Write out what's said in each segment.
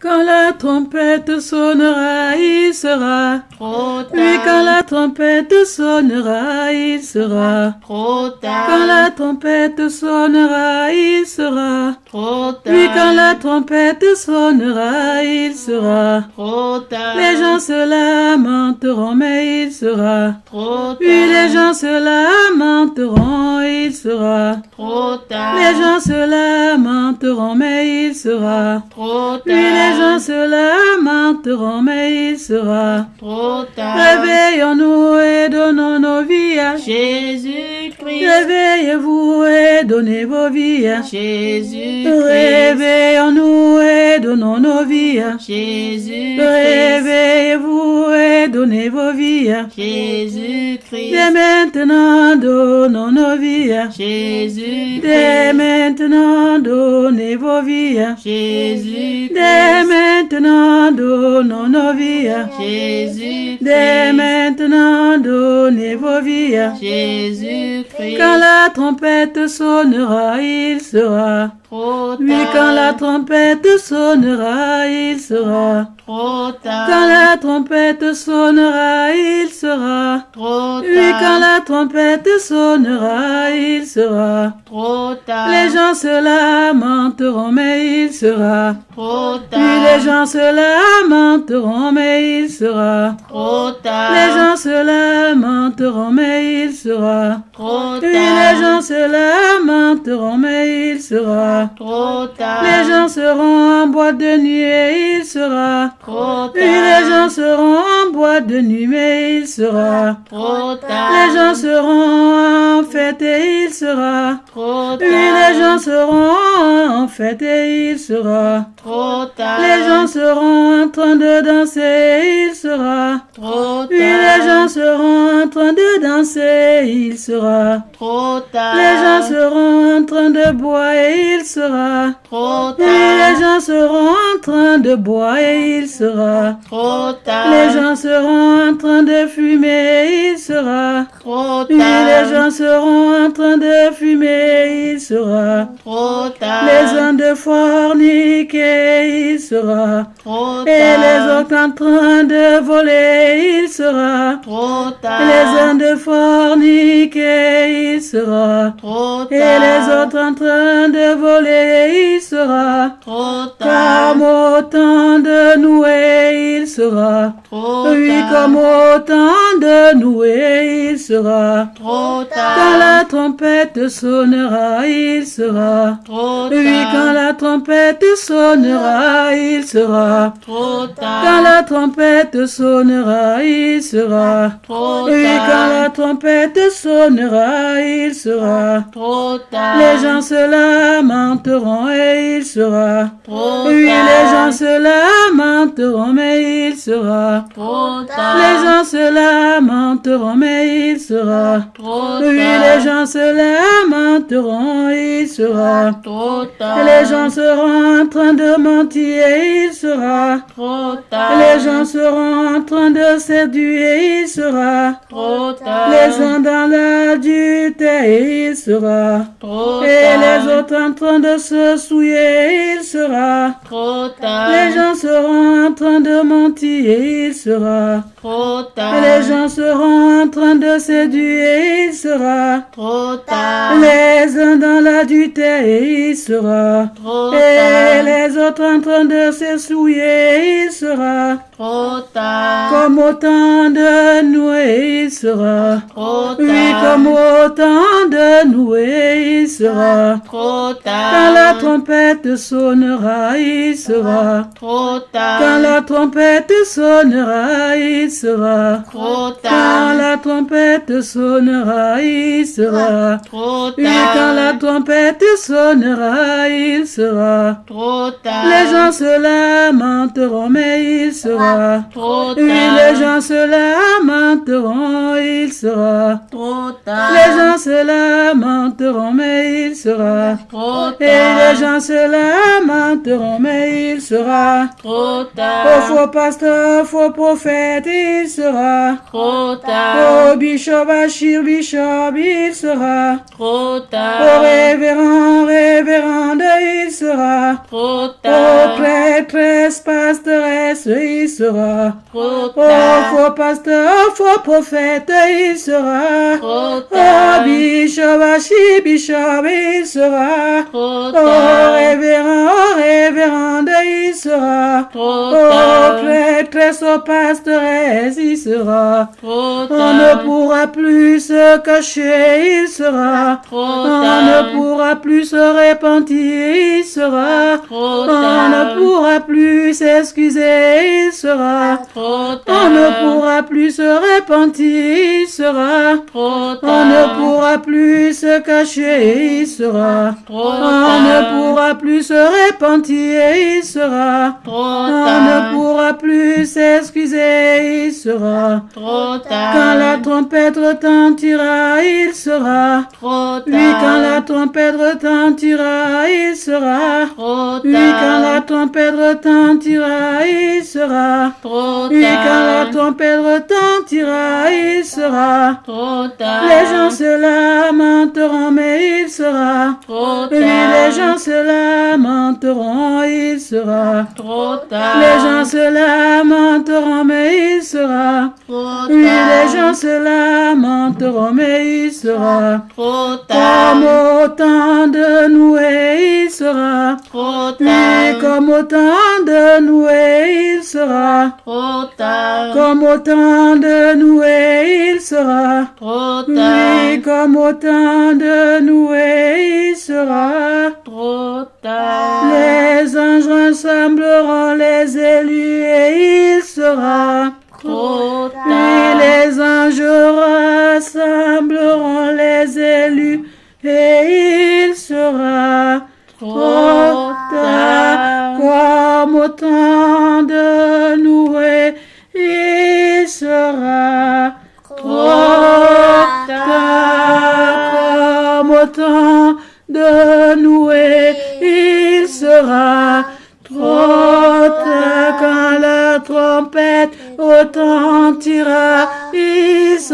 Quand la trompette sonnera, il sera. trop Oui, quand tard, la trompette sonnera, il sera. trop Quand la tard, trompette sonnera, il sera. Trop Oui, quand la tard, trompette sonnera, il sera. trop tard, Les gens se lamenteront, mais il sera. trop Oui, les tard, gens se lamenteront, il sera. trop tard, Les gens se lamenteront, mais il sera. trop Oui, les gens tard, se lamenteront, mais il sera. trop tard, Réveillons-nous et donnons nos vies à Jésus-Christ, Réveillez-vous et donnez vos vies Jésus-Christ, Réveillons-nous et donnons nos vies Jésus-Christ, Réveillez-vous et donnez vos vies Jésus-Christ, Dès maintenant, donnons nos vies à Dès maintenant, donnez vos vies à Dès maintenant, donnons nos vies à Dès maintenant, donnez vos vies Jésus-Christ, Quand la trompette sonnera, il sera. trop Oui, quand la tard, trompette sonnera, il sera. trop Quand tard, la trompette sonnera, il sera. trop Oui, quand tard, la trompette sonnera, il sera. trop tard, Les gens se lamenteront, mais il sera. trop Oui, les tard, gens se lamenteront, mais il sera. trop tard, Les gens se lamenteront, mais il sera. trop Oui, les gens tard, se lamenteront, mais il sera. trop tard, Les gens seront en boîte de nuit et il sera. Trop Oui, les gens tard, seront en boîte de nuit, mais il sera. trop Les gens tard, seront en fête et il sera. trop Oui, les gens tard, seront en fête et il sera. trop tard, Les gens seront en train de danser et il sera. trop Oui, les gens tard, seront en train de danser et il sera. trop tard, Les gens seront en train de boire et il sera. trop Oui, les tard, gens seront en train de boire et il sera. trop tard, Les gens seront en train de fumer et il sera. trop Oui, les tard, gens seront en train de fumer et il sera. trop tard, Les de forniquer, il sera. trop Et les tard, autres en train de voler, il sera. trop Les uns tard, de forniquer, il sera. trop Et les tard, autres en train de voler, il sera. trop Comme tard, au temps de Noué, il sera. Trop Oui, comme tard, au temps de Noué, il sera. trop Quand la tard, trompette sonnera, il sera. trop Oui, quand tard, la trompette sonnera, il sera. trop Quand tard, la trompette sonnera, il sera. trop Oui, quand la tard, trompette sonnera, il sera. trop tard, Les gens se lamenteront et il sera. trop Oui, les gens tard, se lamenteront, mais il sera. Trop Les tard, gens se lamenteront, mais il sera. trop Oui, les tard, gens se lamenteront, il sera. trop tard, les gens seront en train de mentir, il sera. trop tard, les gens seront en train de séduire, il sera. trop tard, Les uns dans l'adultère, et il sera. trop Et les tard, autres en train de se souiller, il sera. trop tard, Les gens seront en train de mentir, et il sera. trop tard, Et les gens seront en train de séduire, et il sera. trop tard, Les uns dans l'adultère, et il sera. trop Et tard, les autres en train de se souiller, et il sera. Trop tard, Comme au temps de il sera. trop Oui, tard, comme au temps de Noé, il sera. trop Quand la tard, trompette sonnera, il sera. trop Quand tard, la trompette sonnera, il sera. trop Quand tard, la trompette sonnera, il sera. trop quand tard, trompette sonnera, il sera. trop tard, Les gens se lamenteront, mais il sera. trop Oui, les tard, gens se lamenteront, il sera. trop tard, Les gens se lamenteront, mais il sera. trop Et les tard, gens se lamenteront, mais il sera. trop Au tard, faux pasteur, faux prophète, il sera. trop tard, Au bishop, Achir, bishop, il sera. trop Au tard, révérend, révérende, il sera. trop tard, prêtre, mauvaise pastoresse, il sera. trop Oh, tard, faux pasteur, faux prophète, il sera. trop Oh, bishop, il sera. trop Oh, révérend, oh, révérende, il sera. trop Oh, prêtresse, oh, pastoresse, il sera. trop On ne pourra plus se cacher, il sera. trop On ne pourra plus se repentir, il sera. trop On ne pourra plus s'excuser, il sera. trop On ne pourra plus se repentir, il sera. trop On ne tard, pourra plus se cacher, il sera. trop On ne tard, pourra plus se repentir, il sera. trop On ne tard, pourra plus s'excuser, il sera. trop Quand la tard, trompette retentira, il sera. trop Oui, quand la tard, trompette retentira, il sera. trop Oui, quand la tard, trompette retentira, il sera. trop Oui, quand la tard, trompette retentira, il sera. trop tard, Les gens se lamenteront, mais il sera. trop Oui, les gens tard, se lamenteront, il sera. trop Les gens tard, se lamenteront, mais il sera. Oui, les gens se lamenteront, mais il sera. trop Comme tard, au temps de Noué, il sera. trop Oui, tard, comme au temps de Noué, il sera. trop tard, Comme au temps de Noué, il sera. trop Oui, tard, comme au temps de Noué, il sera. trop tard, Les anges rassembleront les élus et il sera. trop Oui, tard, rassembleront les élus et il sera trop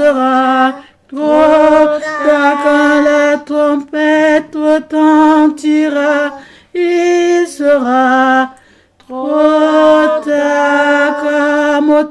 sera trop tard. Quand la trompette retentira, il sera trop tard. Comme au